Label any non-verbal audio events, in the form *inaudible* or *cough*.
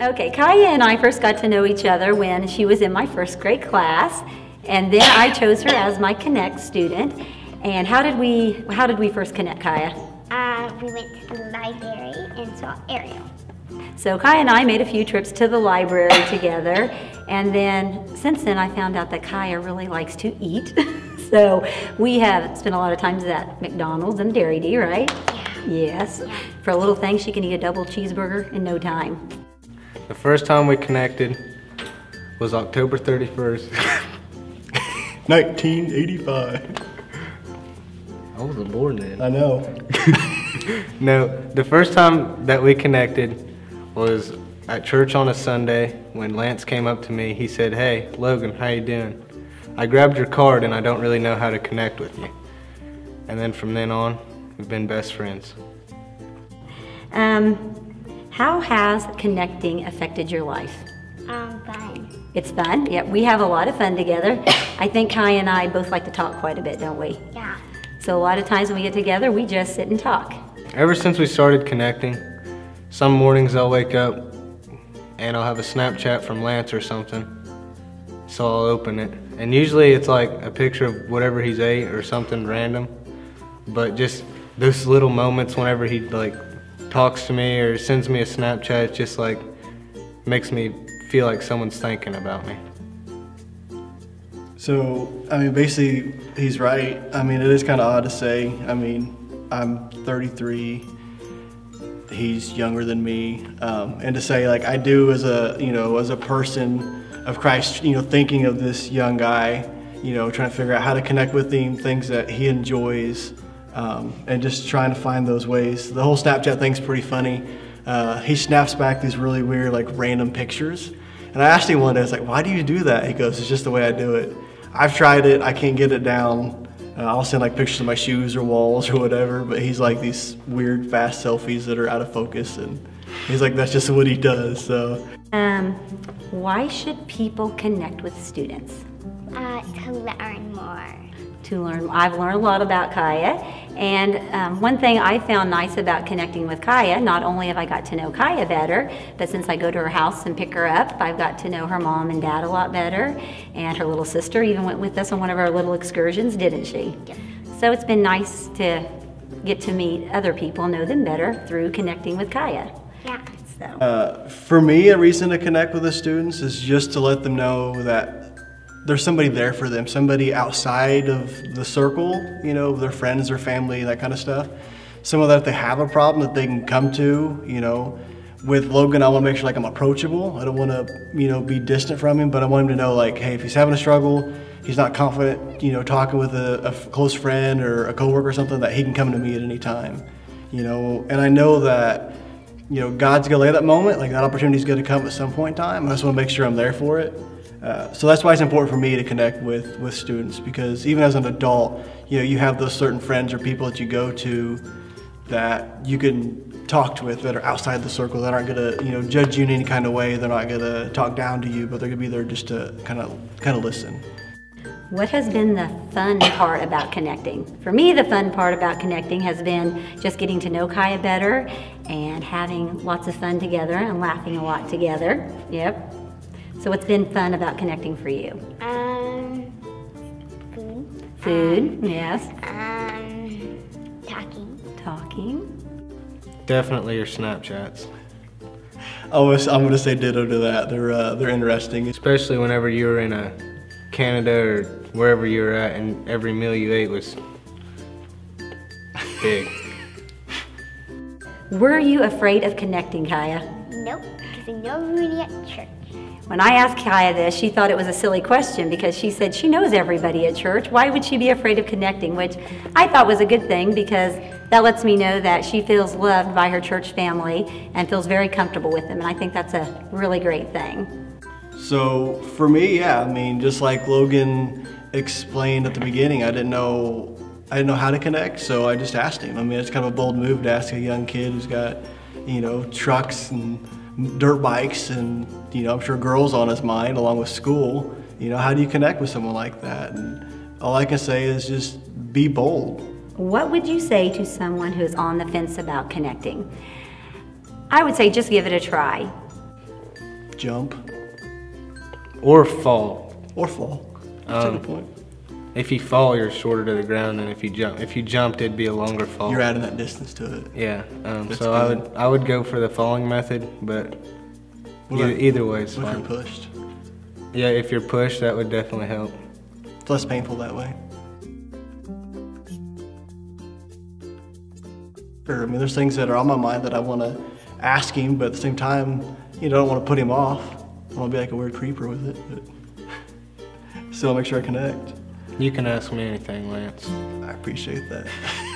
Okay, Kaya and I first got to know each other when she was in my first grade class, and then I chose her as my Connect student. And how did we how did we first connect, Kaya? Uh, we went to the library and saw Ariel. So Kaya and I made a few trips to the library together, and then since then I found out that Kaya really likes to eat. *laughs* so we have spent a lot of times at McDonald's and Dairy D, right? Yeah. Yes. For a little thing, she can eat a double cheeseburger in no time. The first time we connected was October 31st, 1985. *laughs* I wasn't born then. I know. *laughs* no, the first time that we connected was at church on a Sunday when Lance came up to me. He said, "Hey, Logan, how you doing? I grabbed your card and I don't really know how to connect with you." And then from then on, we've been best friends. Um, how has connecting affected your life? Um, fun. It's fun. Yeah, we have a lot of fun together. I think Kai and I both like to talk quite a bit, don't we? Yeah. So a lot of times when we get together, we just sit and talk. Ever since we started connecting, some mornings I'll wake up and I'll have a Snapchat from Lance or something. So I'll open it. And usually it's like a picture of whatever he's ate or something random. But just those little moments whenever he like talks to me or sends me a Snapchat, it just like makes me feel like someone's thinking about me. So, I mean, basically, he's right. I mean, it is kind of odd to say. I mean, I'm 33. He's younger than me, um, and to say like I do as a you know as a person of Christ, you know, thinking of this young guy, you know, trying to figure out how to connect with him, things that he enjoys, um, and just trying to find those ways. The whole Snapchat thing's pretty funny. Uh, he snaps back these really weird, like random pictures. And I asked him one day, I was like, why do you do that? He goes, it's just the way I do it. I've tried it, I can't get it down. Uh, I'll send like pictures of my shoes or walls or whatever, but he's like these weird fast selfies that are out of focus. And he's like, that's just what he does. So, Um, why should people connect with students? Uh, to learn more. To learn, I've learned a lot about Kaya, and um, one thing I found nice about connecting with Kaya, not only have I got to know Kaya better, but since I go to her house and pick her up, I've got to know her mom and dad a lot better, and her little sister even went with us on one of our little excursions, didn't she? Yeah. So it's been nice to get to meet other people, know them better through connecting with Kaya. Yeah. So. uh, for me, a reason to connect with the students is just to let them know that there's somebody there for them, somebody outside of the circle, you know, their friends, their family, that kind of stuff. Someone that if they have a problem that they can come to, you know. With Logan, I want to make sure like I'm approachable. I don't want to, you know, be distant from him, but I want him to know like, hey, if he's having a struggle, he's not confident, you know, talking with a close friend or a coworker or something, that he can come to me at any time, you know. And I know that, you know, God's gonna lay that moment, like that opportunity's gonna come at some point in time. I just want to make sure I'm there for it. Uh, so that's why it's important for me to connect with with students because even as an adult, you know, you have those certain friends or people that you go to that you can talk to with that are outside the circle that aren't gonna, you know, judge you in any kind of way. They're not gonna talk down to you, but they're gonna be there just to kind of kind of listen. What has been the fun part about connecting? For me, the fun part about connecting has been just getting to know Kaya better and having lots of fun together and laughing a lot together. Yep. So, what's been fun about connecting for you? Um, food. Food, yes. Um, talking. Talking. Definitely your Snapchats. I was, I'm gonna say ditto to that. They're uh, they're interesting. Especially whenever you were in a Canada or wherever you were at and every meal you ate was big. Were you afraid of connecting, Kaya? Nope, because I know everybody at church. When I asked Kaya this, she thought it was a silly question because she said she knows everybody at church. Why would she be afraid of connecting? Which I thought was a good thing because that lets me know that she feels loved by her church family and feels very comfortable with them. And I think that's a really great thing. So for me, yeah, I mean, just like Logan explained at the beginning, I didn't know I didn't know how to connect, so I just asked him. I mean, it's kind of a bold move to ask a young kid who's got, you know, trucks and dirt bikes and, you know, I'm sure girls on his mind along with school. You know, how do you connect with someone like that? And all I can say is just be bold. What would you say to someone who is on the fence about connecting? I would say just give it a try. jump Or fall. or fall. That's a Um, good point. If you fall, you're shorter to the ground than if you jump. If you jumped, it'd be a longer fall. You're adding that distance to it. Yeah. Um, so I would I would go for the falling method, but either, either way is What if you're pushed? Yeah, if you're pushed, that would definitely help. It's less painful that way. Sure. I mean, there's things that are on my mind that I want to ask him, but at the same time, you know, I don't want to put him off. I want to be like a weird creeper with it, but *laughs* still make sure I connect. You can ask me anything, Lance. I appreciate that. *laughs*